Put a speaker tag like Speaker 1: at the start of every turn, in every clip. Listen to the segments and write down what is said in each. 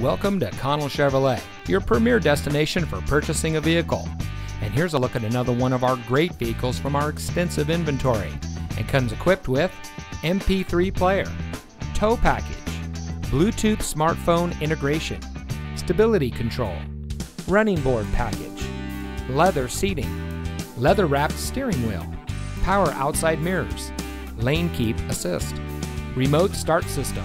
Speaker 1: Welcome to Connell Chevrolet, your premier destination for purchasing a vehicle. And here's a look at another one of our great vehicles from our extensive inventory. It comes equipped with MP3 player, tow package, Bluetooth smartphone integration, stability control, running board package, leather seating, leather wrapped steering wheel, power outside mirrors, lane keep assist, remote start system,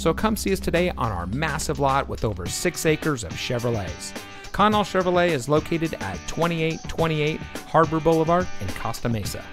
Speaker 1: So come see us today on our massive lot with over 6 acres of Chevrolets. Connell Chevrolet is located at 2828 Harbor Boulevard in Costa Mesa.